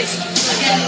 place.